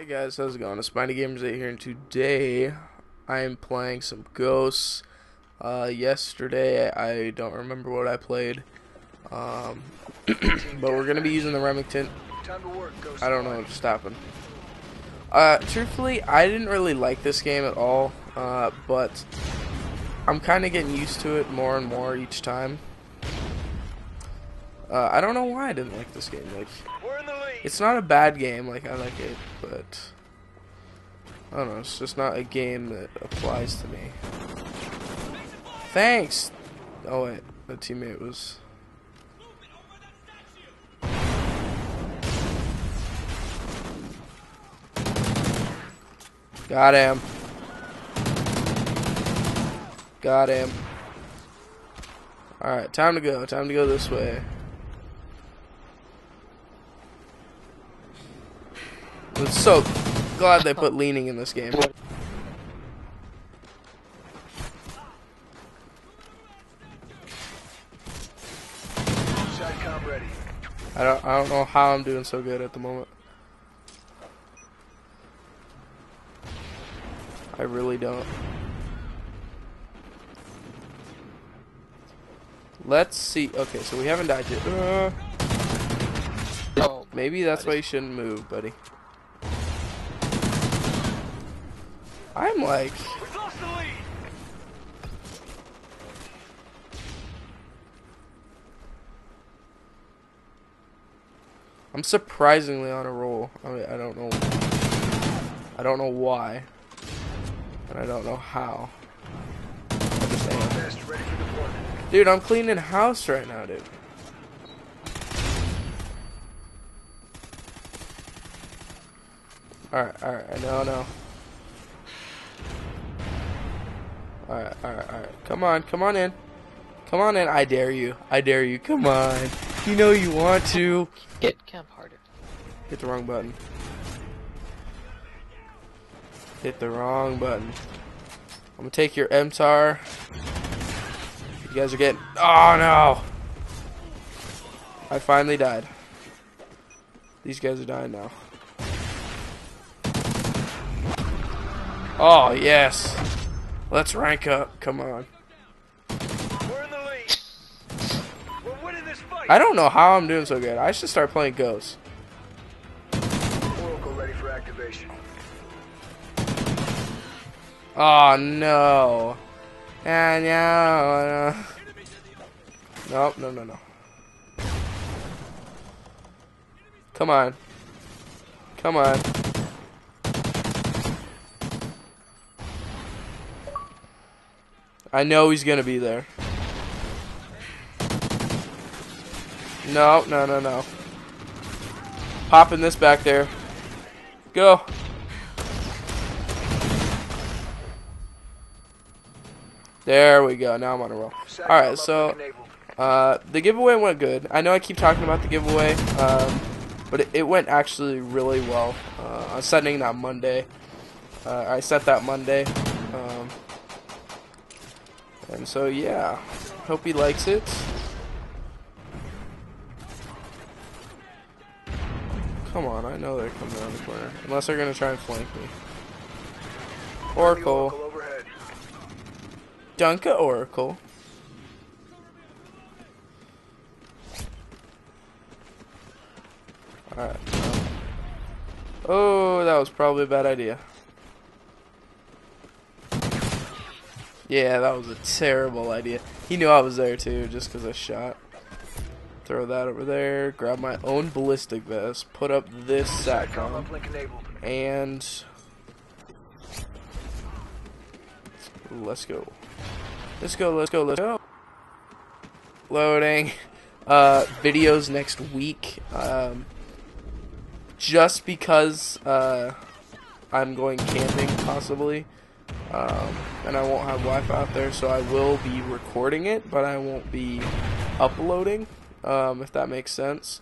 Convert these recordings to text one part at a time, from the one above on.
Hey guys, how's it going? It's MightyGamerz8 here, and today I am playing some Ghosts. Uh, yesterday, I don't remember what I played, um, but we're gonna be using the Remington. I don't know what's happened. Uh, truthfully, I didn't really like this game at all, uh, but I'm kind of getting used to it more and more each time. Uh, I don't know why I didn't like this game. Like, it's not a bad game. Like, I like it, but I don't know. It's just not a game that applies to me. Thanks. Oh wait, the teammate was. Got him. Got him. Alright, time to go. Time to go this way. I'm so glad they put leaning in this game. I don't I don't know how I'm doing so good at the moment. I really don't. Let's see. Okay, so we haven't died yet. Uh, oh, maybe that's why you shouldn't move, buddy. I'm like. I'm surprisingly on a roll. I mean, I don't know. I don't know why. And I don't know how. I. Dude, I'm cleaning house right now, dude. Alright, alright, no, no. Alright, alright, alright. Come on, come on in. Come on in. I dare you. I dare you. Come on. You know you want to. Get camp harder. Hit the wrong button. Hit the wrong button. I'm gonna take your MTAR. You guys are getting. Oh no! I finally died. These guys are dying now. Oh, yes. Let's rank up. Come on. I don't know how I'm doing so good. I should start playing Ghosts. Oracle ready for activation. Oh no. And no. Uh, nope, no, no, no. Come on. Come on. I know he's gonna be there. No, no, no, no. Popping this back there. Go. There we go. Now I'm on a roll. Alright, so uh, the giveaway went good. I know I keep talking about the giveaway, um, but it, it, went actually really well. Uh, I'm that Monday. Uh, I set that Monday. Um, and so, yeah. Hope he likes it. Come on, I know they're coming around the corner. Unless they're to try and flank me. Oracle. Dunka Oracle. Alright. Oh, that was probably a bad idea. Yeah, that was a terrible idea. He knew I was there too, just because I shot. Throw that over there. Grab my own ballistic vest. Put up this satcom. And let's go. Let's go. Let's go. Let's go. Loading. Uh, videos next week. Um, just because uh, I'm going camping possibly. Um, and I won't have Wi-Fi out there, so I will be recording it, but I won't be uploading um, if that makes sense.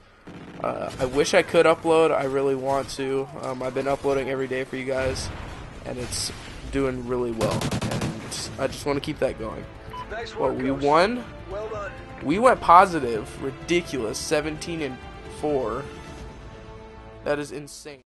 Uh, I wish I could upload. I really want to. Um, I've been uploading every day for you guys, and it's doing really well. And I just want to keep that going. Nice But we won. Well done. We went positive. Ridiculous. 17 and 4. That is insane.